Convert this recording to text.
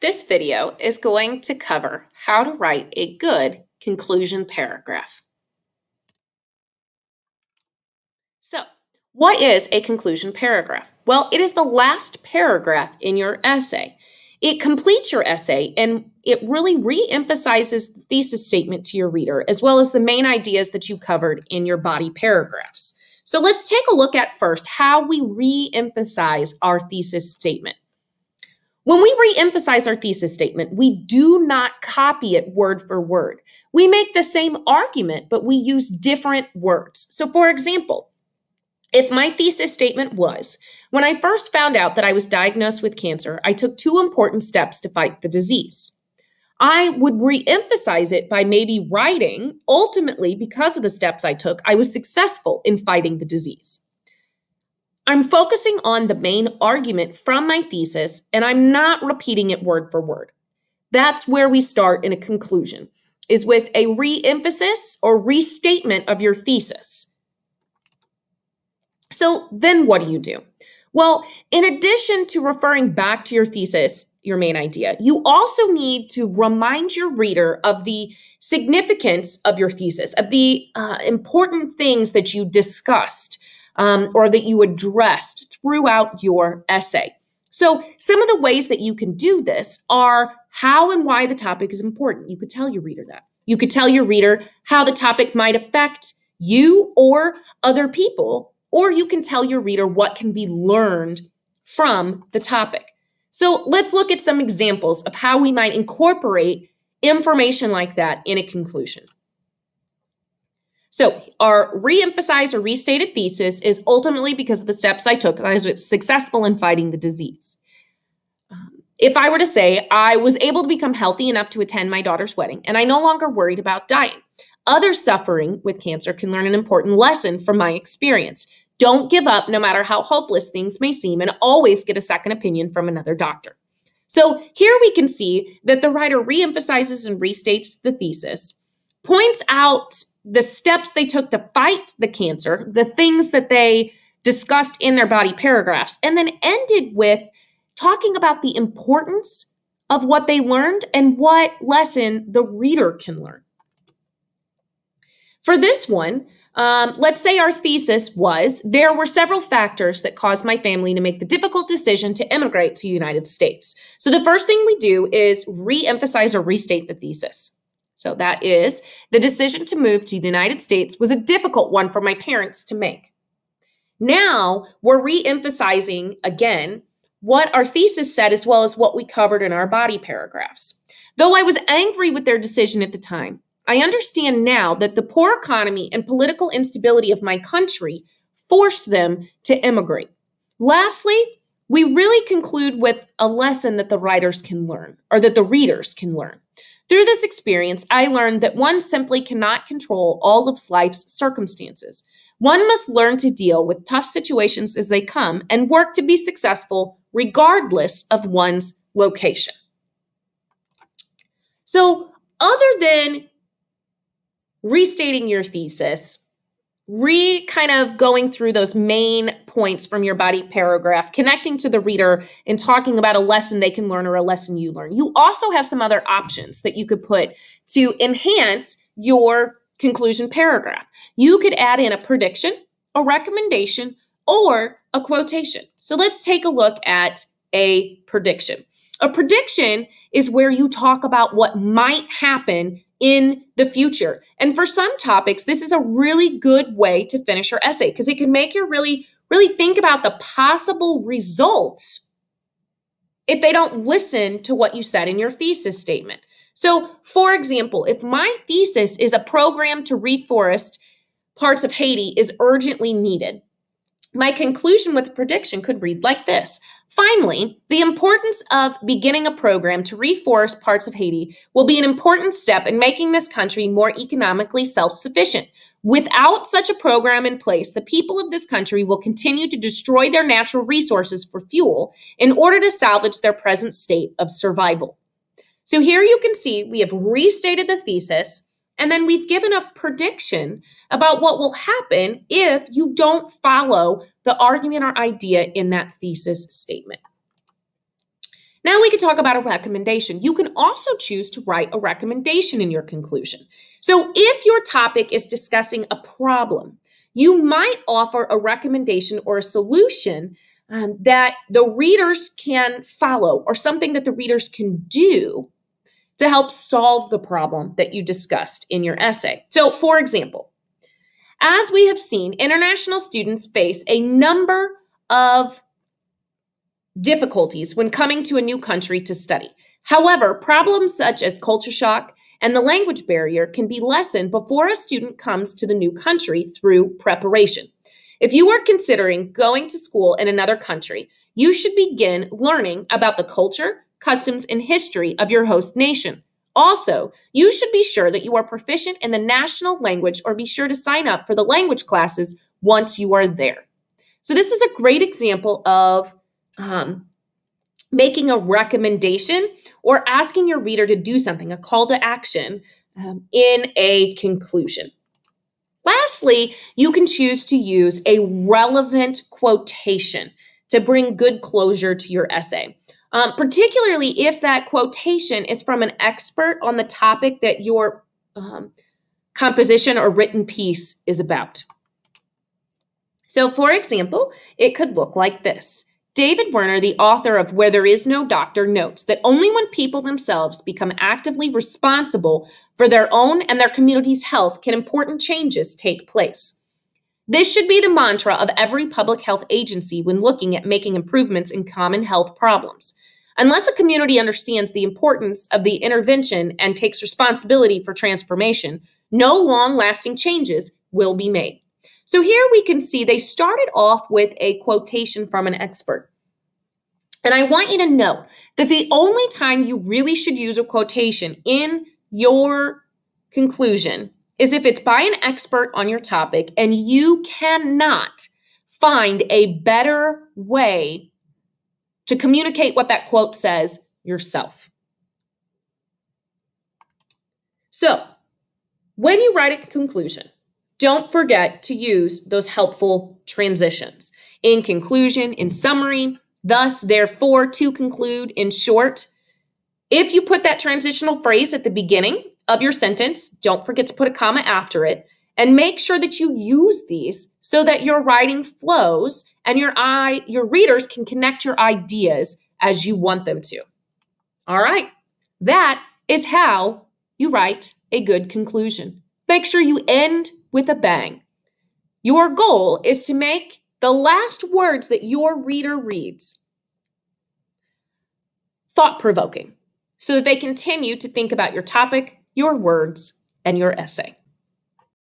This video is going to cover how to write a good conclusion paragraph. So, what is a conclusion paragraph? Well, it is the last paragraph in your essay. It completes your essay and it really re emphasizes the thesis statement to your reader, as well as the main ideas that you covered in your body paragraphs. So let's take a look at first how we re emphasize our thesis statement. When we re emphasize our thesis statement, we do not copy it word for word. We make the same argument, but we use different words. So, for example, if my thesis statement was When I first found out that I was diagnosed with cancer, I took two important steps to fight the disease. I would re emphasize it by maybe writing, ultimately, because of the steps I took, I was successful in fighting the disease. I'm focusing on the main argument from my thesis and I'm not repeating it word for word. That's where we start in a conclusion, is with a re emphasis or restatement of your thesis. So then what do you do? Well, in addition to referring back to your thesis, your main idea, you also need to remind your reader of the significance of your thesis, of the uh, important things that you discussed um, or that you addressed throughout your essay. So, some of the ways that you can do this are how and why the topic is important. You could tell your reader that. You could tell your reader how the topic might affect you or other people, or you can tell your reader what can be learned from the topic. So, let's look at some examples of how we might incorporate information like that in a conclusion. Our re emphasized or restated thesis is ultimately because of the steps I took, that I was successful in fighting the disease. Um, if I were to say, I was able to become healthy enough to attend my daughter's wedding, and I no longer worried about dying. Others suffering with cancer can learn an important lesson from my experience. Don't give up no matter how hopeless things may seem, and always get a second opinion from another doctor. So here we can see that the writer reemphasizes and restates the thesis, points out the steps they took to fight the cancer, the things that they discussed in their body paragraphs, and then ended with talking about the importance of what they learned and what lesson the reader can learn. For this one, um, let's say our thesis was there were several factors that caused my family to make the difficult decision to immigrate to the United States. So the first thing we do is re emphasize or restate the thesis. So that is the decision to move to the United States was a difficult one for my parents to make. Now we're re emphasizing again what our thesis said as well as what we covered in our body paragraphs. Though I was angry with their decision at the time, I understand now that the poor economy and political instability of my country forced them to immigrate. Lastly, we really conclude with a lesson that the writers can learn, or that the readers can learn. Through this experience, I learned that one simply cannot control all of life's circumstances. One must learn to deal with tough situations as they come and work to be successful regardless of one's location. So, other than restating your thesis, re kind of going through those main points from your body paragraph, connecting to the reader and talking about a lesson they can learn or a lesson you learn. You also have some other options that you could put to enhance your conclusion paragraph. You could add in a prediction, a recommendation, or a quotation. So let's take a look at a prediction. A prediction is where you talk about what might happen in the future. And for some topics, this is a really good way to finish your essay because it can make you really, really think about the possible results if they don't listen to what you said in your thesis statement. So, for example, if my thesis is a program to reforest parts of Haiti is urgently needed, my conclusion with a prediction could read like this Finally, the importance of beginning a program to reforest parts of Haiti will be an important step in making this country more economically self sufficient. Without such a program in place, the people of this country will continue to destroy their natural resources for fuel in order to salvage their present state of survival. So here you can see we have restated the thesis and then we've given a prediction about what will happen if you don't follow the argument or idea in that thesis statement. Now we could talk about a recommendation. You can also choose to write a recommendation in your conclusion. So if your topic is discussing a problem, you might offer a recommendation or a solution um, that the readers can follow or something that the readers can do to help solve the problem that you discussed in your essay. So, for example, as we have seen, international students face a number of difficulties when coming to a new country to study. However, problems such as culture shock and the language barrier can be lessened before a student comes to the new country through preparation. If you are considering going to school in another country, you should begin learning about the culture, customs, and history of your host nation. Also, you should be sure that you are proficient in the national language or be sure to sign up for the language classes once you are there. So, this is a great example of um, making a recommendation or asking your reader to do something, a call to action um, in a conclusion. Lastly, you can choose to use a relevant quotation to bring good closure to your essay. Um, particularly if that quotation is from an expert on the topic that your um, composition or written piece is about. So, for example, it could look like this David Werner, the author of Where There Is No Doctor, notes that only when people themselves become actively responsible for their own and their community's health can important changes take place. This should be the mantra of every public health agency when looking at making improvements in common health problems. Unless a community understands the importance of the intervention and takes responsibility for transformation, no long lasting changes will be made. So here we can see they started off with a quotation from an expert. And I want you to know that the only time you really should use a quotation in your conclusion is if it's by an expert on your topic and you cannot find a better way to communicate what that quote says yourself. So, when you write a conclusion, don't forget to use those helpful transitions. In conclusion, in summary, thus, therefore, to conclude, in short. If you put that transitional phrase at the beginning of your sentence, don't forget to put a comma after it and make sure that you use these so that your writing flows and your eye your readers can connect your ideas as you want them to. All right. That is how you write a good conclusion. Make sure you end with a bang. Your goal is to make the last words that your reader reads thought provoking so that they continue to think about your topic, your words, and your essay.